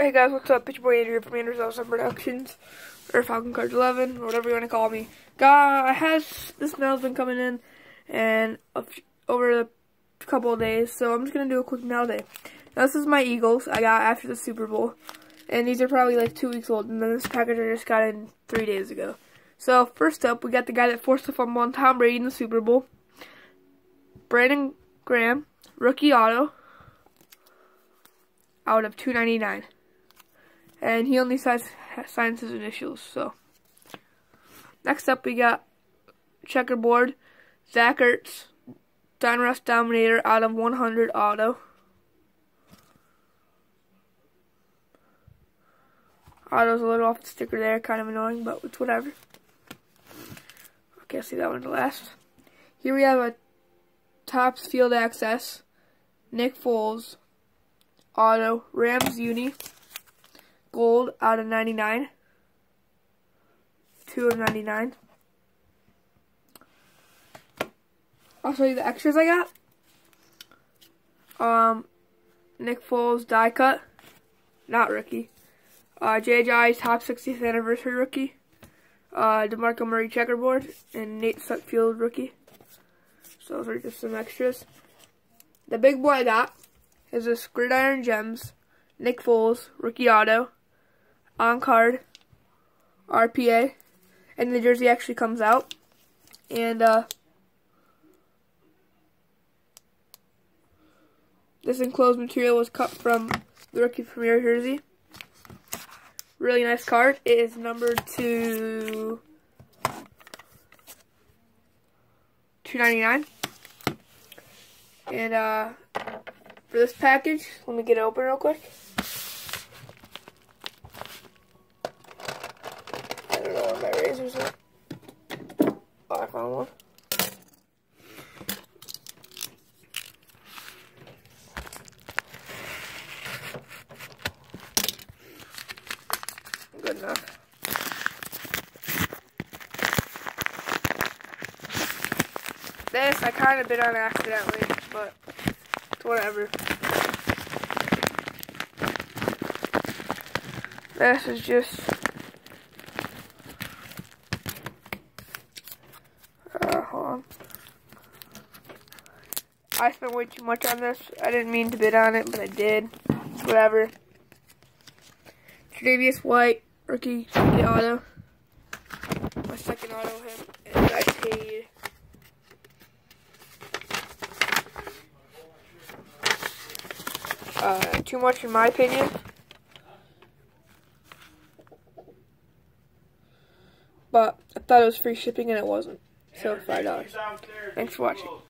Hey guys, what's up? It's your boy Andrew from Andrew's Awesome Productions, or Falcon Cards 11, or whatever you want to call me. God, has this mail's been coming in, and over a couple of days, so I'm just gonna do a quick mail day. Now this is my Eagles I got after the Super Bowl, and these are probably like two weeks old, and then this package I just got in three days ago. So first up, we got the guy that forced the fumble on Tom Brady in the Super Bowl, Brandon Graham, rookie auto, out of 299 and he only signs, signs his initials. So next up, we got checkerboard Zach Ertz, Donruss Dominator out of 100 auto. Auto's a little off the sticker there, kind of annoying, but it's whatever. Okay, I'll see that one last. Here we have a Topps Field Access, Nick Foles, Auto, Rams Uni, gold out of 99. 2 of 99. I'll show you the extras I got. Um, Nick Foles die cut, not rookie. Uh, JJ's Topps 60th anniversary rookie. Uh, DeMarco Murray checkerboard and Nate Sudfeld rookie. So those are just some extras. The big boy I got is this Gridiron Gems, Nick Foles, rookie auto on card RPA and the jersey actually comes out. And uh, this enclosed material was cut from the rookie premier jersey. Really nice card. It is numbered to 299 and uh, for this package let me get it open real quick Oh, found one. Good enough. This I kind of bit on accidentally, but it's whatever. This is just I spent way too much on this. I didn't mean to bid on it, but I did. Whatever. Tre'Davious White, rookie, rookie auto. My second auto him, and I paid uh, too much in my opinion. But I thought it was free shipping and it wasn't. So $5. Thanks for watching.